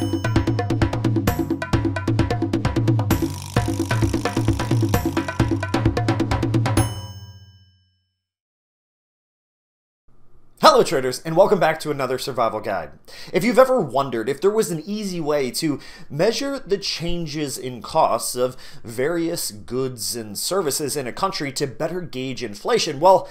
Hello traders and welcome back to another survival guide. If you've ever wondered if there was an easy way to measure the changes in costs of various goods and services in a country to better gauge inflation, well,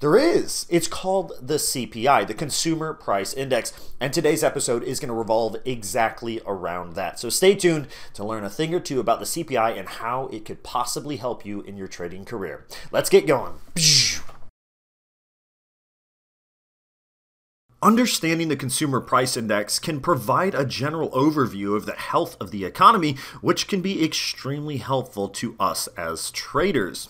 there is. It's called the CPI, the Consumer Price Index, and today's episode is going to revolve exactly around that. So stay tuned to learn a thing or two about the CPI and how it could possibly help you in your trading career. Let's get going. Understanding the consumer price index can provide a general overview of the health of the economy, which can be extremely helpful to us as traders.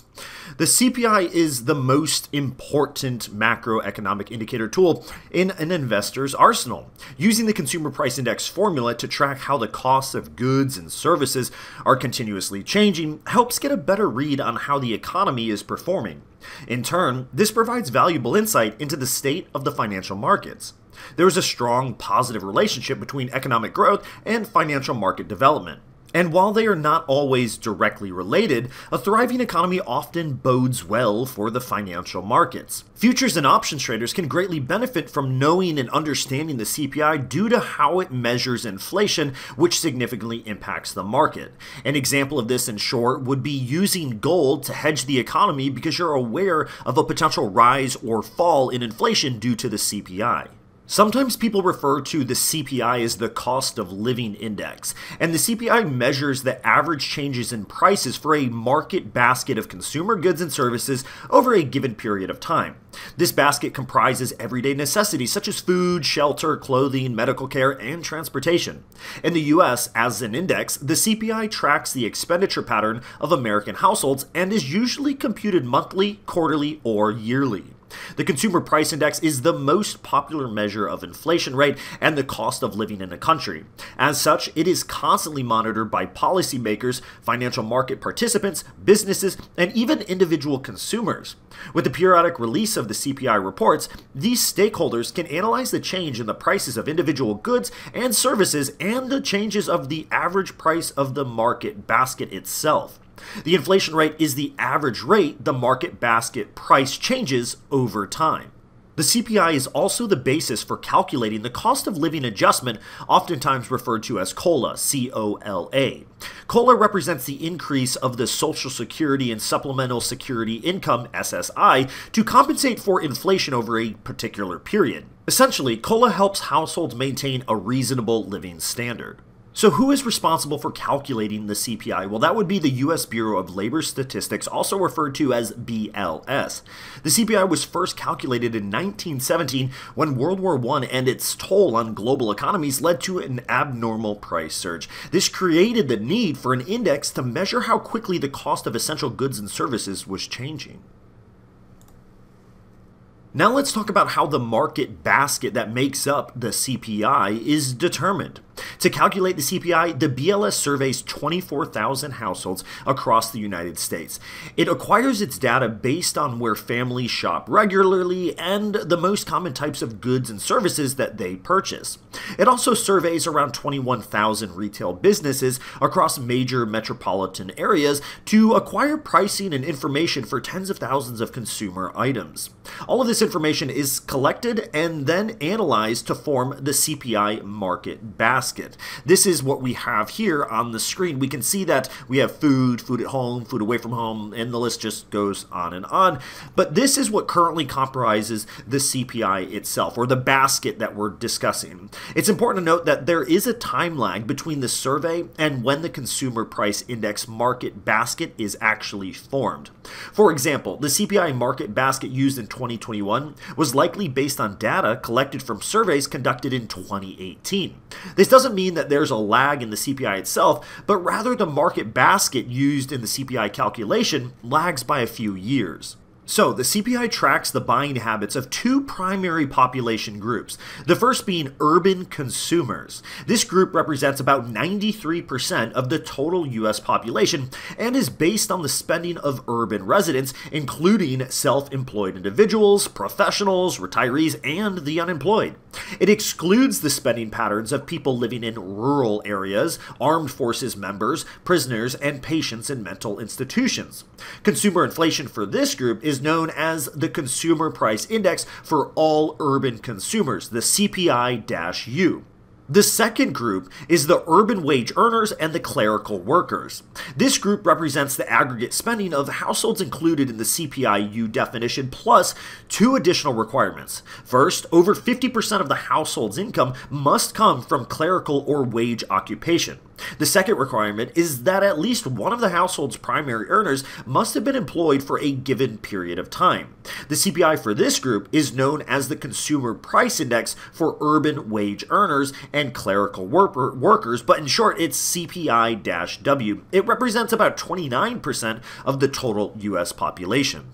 The CPI is the most important macroeconomic indicator tool in an investor's arsenal. Using the consumer price index formula to track how the costs of goods and services are continuously changing helps get a better read on how the economy is performing. In turn, this provides valuable insight into the state of the financial There is a strong positive relationship between economic growth and financial market development. And while they are not always directly related, a thriving economy often bodes well for the financial markets. Futures and options traders can greatly benefit from knowing and understanding the CPI due to how it measures inflation, which significantly impacts the market. An example of this in short would be using gold to hedge the economy because you're aware of a potential rise or fall in inflation due to the CPI. Sometimes people refer to the CPI as the cost of living index, and the CPI measures the average changes in prices for a market basket of consumer goods and services over a given period of time. This basket comprises everyday necessities such as food, shelter, clothing, medical care, and transportation. In the US, as an index, the CPI tracks the expenditure pattern of American households and is usually computed monthly, quarterly, or yearly. The Consumer Price Index is the most popular measure of inflation rate and the cost of living in a country. As such, it is constantly monitored by policymakers, financial market participants, businesses, and even individual consumers. With the periodic release of the CPI reports, these stakeholders can analyze the change in the prices of individual goods and services and the changes of the average price of the market basket itself. The inflation rate is the average rate the market basket price changes over time. The CPI is also the basis for calculating the cost of living adjustment, oftentimes referred to as COLA, C O L A. COLA represents the increase of the Social Security and Supplemental Security Income, SSI, to compensate for inflation over a particular period. Essentially, COLA helps households maintain a reasonable living standard. So, who is responsible for calculating the CPI? Well, that would be the U.S. Bureau of Labor Statistics, also referred to as BLS. The CPI was first calculated in 1917 when World War I and its toll on global economies led to an abnormal price surge. This created the need for an index to measure how quickly the cost of essential goods and services was changing. Now let's talk about how the market basket that makes up the CPI is determined. To calculate the CPI, the BLS surveys 24,000 households across the United States. It acquires its data based on where families shop regularly and the most common types of goods and services that they purchase. It also surveys around 21,000 retail businesses across major metropolitan areas to acquire pricing and information for tens of thousands of consumer items. All of this information is collected and then analyzed to form the CPI market basket basket. This is what we have here on the screen. We can see that we have food, food at home, food away from home, and the list just goes on and on. But this is what currently comprises the CPI itself, or the basket that we're discussing. It's important to note that there is a time lag between the survey and when the Consumer Price Index market basket is actually formed. For example, the CPI market basket used in 2021 was likely based on data collected from surveys conducted in 2018. This doesn't mean that there's a lag in the CPI itself, but rather the market basket used in the CPI calculation lags by a few years. So, the CPI tracks the buying habits of two primary population groups. The first being urban consumers. This group represents about 93% of the total US population and is based on the spending of urban residents, including self employed individuals, professionals, retirees, and the unemployed. It excludes the spending patterns of people living in rural areas, armed forces members, prisoners, and patients in mental institutions. Consumer inflation for this group is known as the Consumer Price Index for all urban consumers, the CPI-U. The second group is the urban wage earners and the clerical workers. This group represents the aggregate spending of households included in the CPI-U definition plus two additional requirements. First, over 50% of the household's income must come from clerical or wage occupation. The second requirement is that at least one of the household's primary earners must have been employed for a given period of time. The CPI for this group is known as the Consumer Price Index for urban wage earners and clerical worker, workers, but in short, it's CPI W. It represents about 29% of the total US population.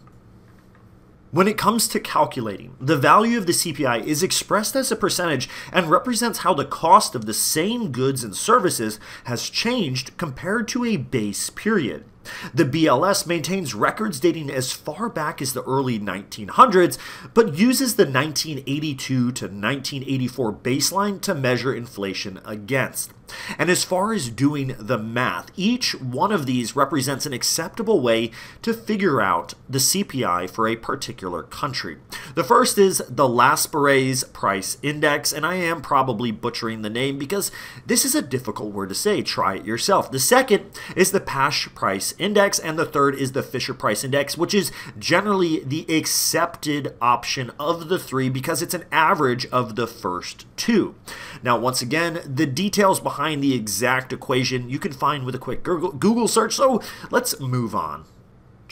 When it comes to calculating, the value of the CPI is expressed as a percentage and represents how the cost of the same goods and services has changed compared to a base period. The BLS maintains records dating as far back as the early 1900s, but uses the 1982 to 1984 baseline to measure inflation against. And as far as doing the math, each one of these represents an acceptable way to figure out the CPI for a particular country. The first is the Laspeyres Price Index, and I am probably butchering the name because this is a difficult word to say. Try it yourself. The second is the Paasche Price Index, and the third is the Fisher Price Index, which is generally the accepted option of the three because it's an average of the first two. Now, once again, the details behind the exact equation you can find with a quick Google search, so let's move on.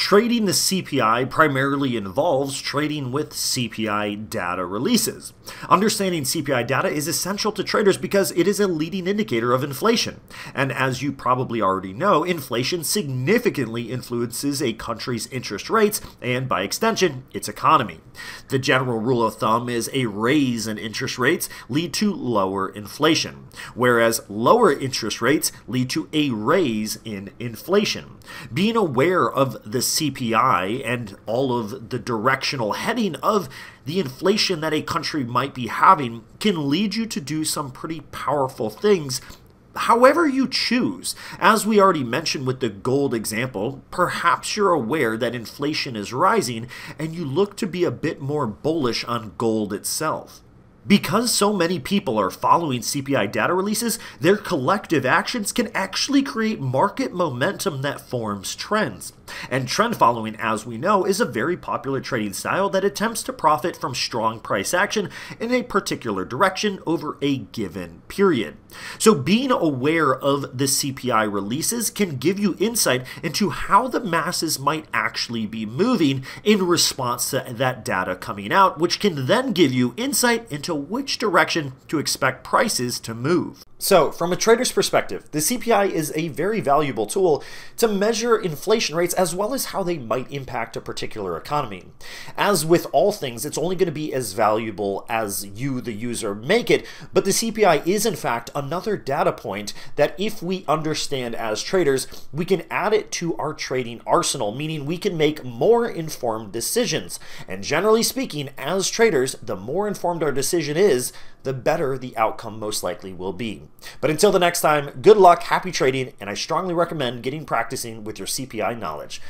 Trading the CPI primarily involves trading with CPI data releases. Understanding CPI data is essential to traders because it is a leading indicator of inflation. And as you probably already know, inflation significantly influences a country's interest rates and, by extension, its economy. The general rule of thumb is a raise in interest rates lead to lower inflation, whereas lower interest rates lead to a raise in inflation. Being aware of the CPI and all of the directional heading of the inflation that a country might be having can lead you to do some pretty powerful things however you choose. As we already mentioned with the gold example, perhaps you're aware that inflation is rising and you look to be a bit more bullish on gold itself. Because so many people are following CPI data releases, their collective actions can actually create market momentum that forms trends. And trend following, as we know, is a very popular trading style that attempts to profit from strong price action in a particular direction over a given period. So being aware of the CPI releases can give you insight into how the masses might actually be moving in response to that data coming out, which can then give you insight into which direction to expect prices to move. So, from a trader's perspective, the CPI is a very valuable tool to measure inflation rates as well as how they might impact a particular economy. As with all things, it's only going to be as valuable as you, the user, make it, but the CPI is in fact another data point that if we understand as traders, we can add it to our trading arsenal, meaning we can make more informed decisions. And generally speaking, as traders, the more informed our decision is, the better the outcome most likely will be. But until the next time, good luck, happy trading, and I strongly recommend getting practicing with your CPI knowledge.